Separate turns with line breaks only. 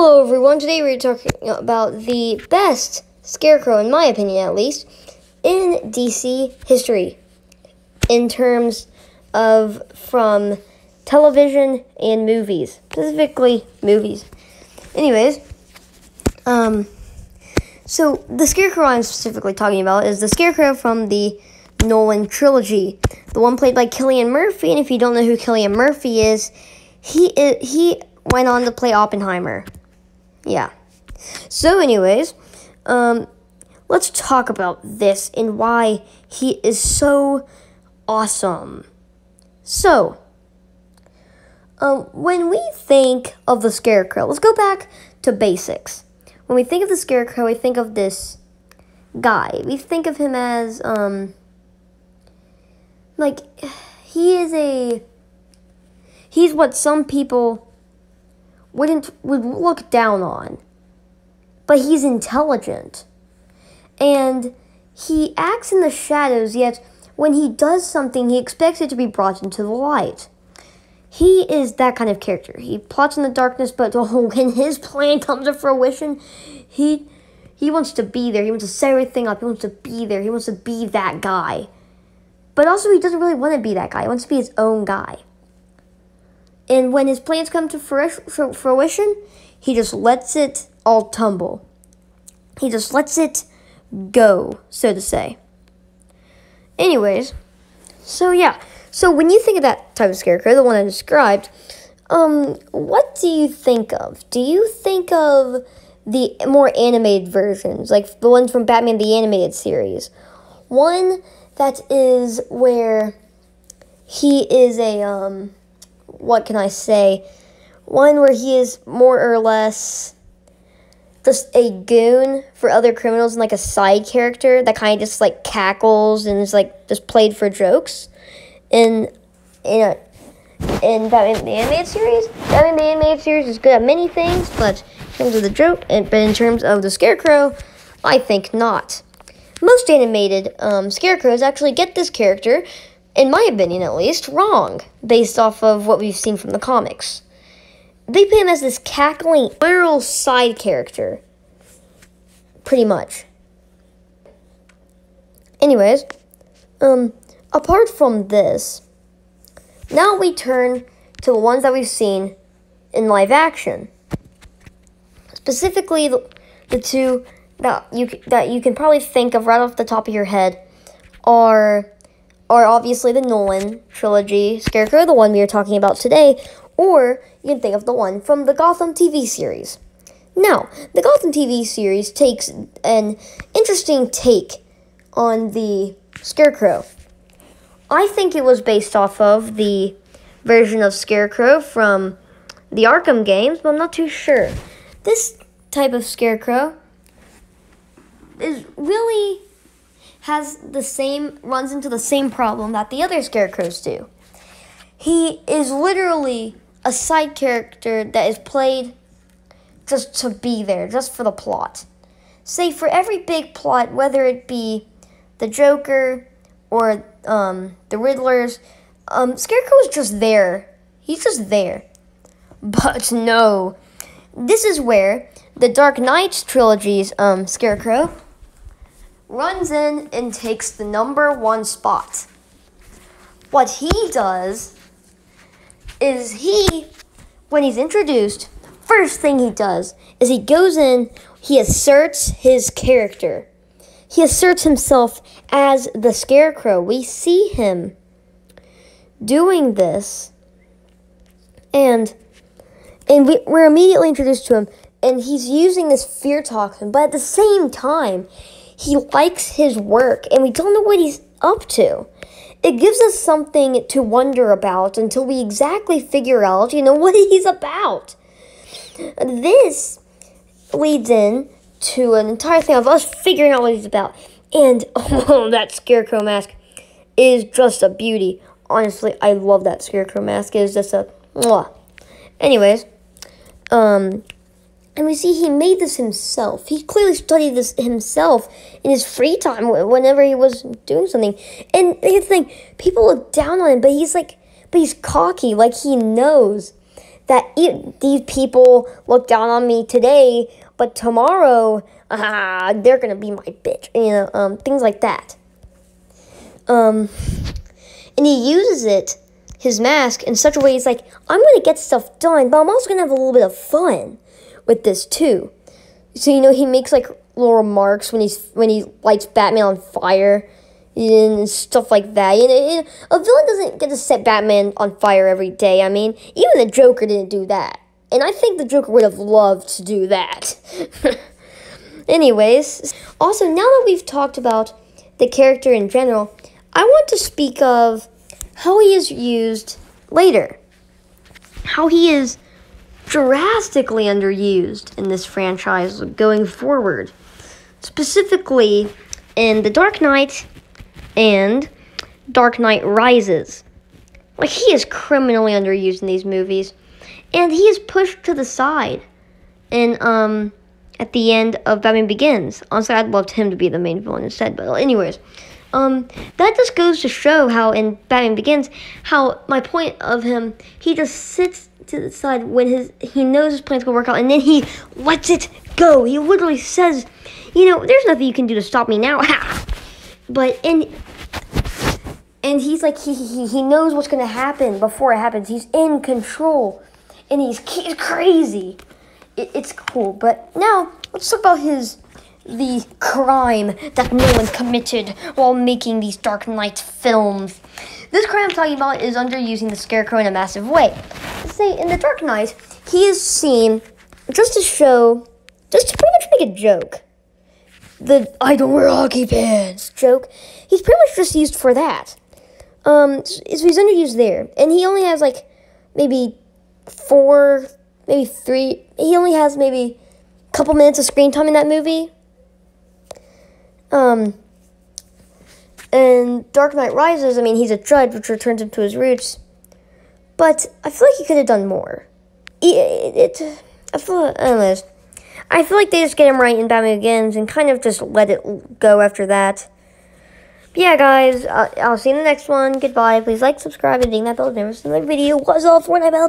Hello, everyone. Today we're talking about the best scarecrow, in my opinion at least, in DC history, in terms of from television and movies, specifically movies. Anyways, um, so the scarecrow I'm specifically talking about is the scarecrow from the Nolan trilogy, the one played by Cillian Murphy. And if you don't know who Cillian Murphy is, he is, he went on to play Oppenheimer. Yeah. So, anyways, um, let's talk about this and why he is so awesome. So, um, when we think of the Scarecrow, let's go back to basics. When we think of the Scarecrow, we think of this guy. We think of him as, um, like, he is a. He's what some people wouldn't would look down on. But he's intelligent. And he acts in the shadows, yet when he does something, he expects it to be brought into the light. He is that kind of character. He plots in the darkness, but when his plan comes to fruition, he he wants to be there. He wants to set everything up. He wants to be there. He wants to be that guy. But also, he doesn't really want to be that guy. He wants to be his own guy. And when his plans come to fruition, he just lets it all tumble. He just lets it go, so to say. Anyways, so yeah. So when you think of that type of scarecrow, the one I described, um, what do you think of? Do you think of the more animated versions, like the ones from Batman the Animated Series? One that is where he is a um what can I say? One where he is more or less just a goon for other criminals and like a side character that kind of just like cackles and is like just played for jokes. In in a in Batman the Animated Series, Batman the Animated Series is good at many things, but in terms of the joke, and but in terms of the Scarecrow, I think not. Most animated um, Scarecrows actually get this character in my opinion at least, wrong based off of what we've seen from the comics. They put him as this cackling, literal side character. Pretty much. Anyways, um, apart from this, now we turn to the ones that we've seen in live action. Specifically, the, the two that you that you can probably think of right off the top of your head are are obviously the Nolan trilogy, Scarecrow, the one we are talking about today, or you can think of the one from the Gotham TV series. Now, the Gotham TV series takes an interesting take on the Scarecrow. I think it was based off of the version of Scarecrow from the Arkham games, but I'm not too sure. This type of Scarecrow is really has the same runs into the same problem that the other scarecrows do. He is literally a side character that is played just to be there, just for the plot. Say for every big plot, whether it be the Joker or um, the Riddlers, um, Scarecrow is just there. He's just there. But no, this is where the Dark Knight trilogy's um, Scarecrow runs in and takes the number one spot. What he does is he, when he's introduced, first thing he does is he goes in, he asserts his character. He asserts himself as the scarecrow. We see him doing this, and and we, we're immediately introduced to him, and he's using this fear toxin, but at the same time, he likes his work and we don't know what he's up to. It gives us something to wonder about until we exactly figure out, you know, what he's about. This leads in to an entire thing of us figuring out what he's about. And oh, that scarecrow mask is just a beauty. Honestly, I love that scarecrow mask. It is just a mwah. Anyways, um, and we see he made this himself. He clearly studied this himself in his free time whenever he was doing something. And here's the thing people look down on him, but he's like, but he's cocky, like he knows that e- these people look down on me today, but tomorrow, ah, they're gonna be my bitch. You know, um, things like that. Um, and he uses it, his mask, in such a way. He's like, I'm gonna get stuff done, but I'm also gonna have a little bit of fun with this too. So you know, he makes like little remarks when he's when he lights Batman on fire and stuff like that. You know, a villain doesn't get to set Batman on fire every day. I mean, even the Joker didn't do that. And I think the Joker would have loved to do that. Anyways, also now that we've talked about the character in general, I want to speak of how he is used later. How he is drastically underused in this franchise going forward. Specifically in The Dark Knight and Dark Knight Rises. Like, he is criminally underused in these movies. And he is pushed to the side. And, um, at the end of Batman Begins. Honestly, I'd loved him to be the main villain instead. But, anyways, um, that just goes to show how in Batman Begins, how my point of him, he just sits to the side when his he knows his plan's gonna work out, and then he lets it go. He literally says, "You know, there's nothing you can do to stop me now." but and and he's like he he, he knows what's gonna happen before it happens. He's in control, and he's he's crazy. It, it's cool. But now let's talk about his the crime that Nolan committed while making these Dark Knight films. This crime I'm talking about is underusing the Scarecrow in a massive way. Say in the Dark Knight, he is seen just to show, just to pretty much make a joke. The I don't wear hockey pants joke. He's pretty much just used for that. Um, so he's underused there, and he only has like maybe four, maybe three. He only has maybe a couple minutes of screen time in that movie. Um, and Dark Knight Rises, I mean, he's a judge, which returns him to his roots. But I feel like he could have done more. It, it, I feel, anyways, I feel like they just get him right in Batman Begins and kind of just let it go after that. But yeah, guys, uh, I'll see you in the next one. Goodbye. Please like, subscribe, and ding that bell. Never see my video. What's all Fortnite bell?